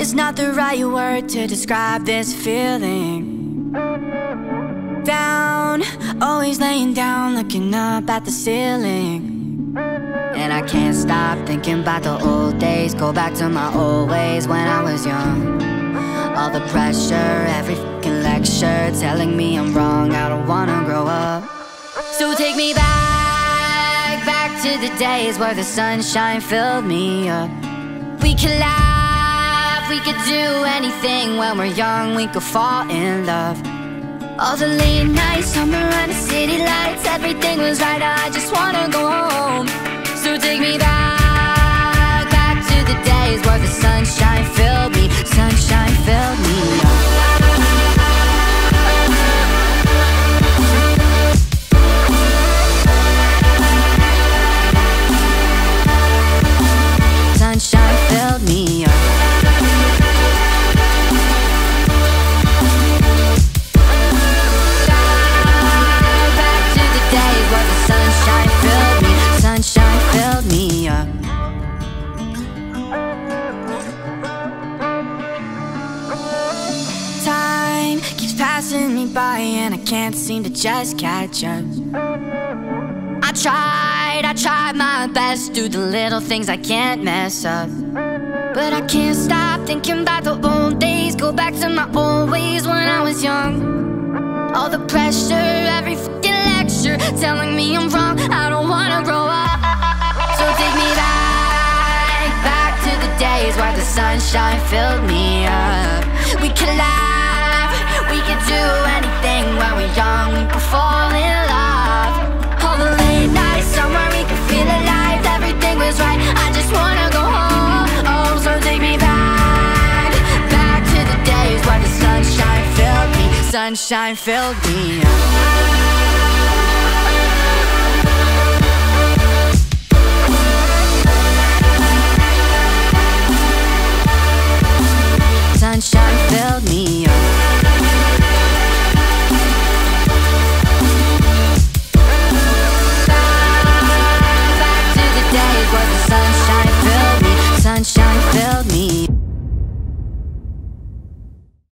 is not the right word to describe this feeling. Down, always laying down, looking up at the ceiling. And I can't stop thinking about the old days, go back to my old ways when I was young. All the pressure, every fucking lecture telling me I'm wrong, I don't wanna grow up. So take me back, back to the days where the sunshine filled me up. We laugh, we could do anything when we're young, we could fall in love. All the late nights, summer and the city lights, everything by and I can't seem to just catch up. I tried, I tried my best, do the little things I can't mess up. But I can't stop thinking about the old days, go back to my old ways when I was young. All the pressure, every fucking lecture telling me I'm wrong. I don't wanna grow up. So take me back, back to the days where the sunshine filled me up. We could Sunshine filled me up.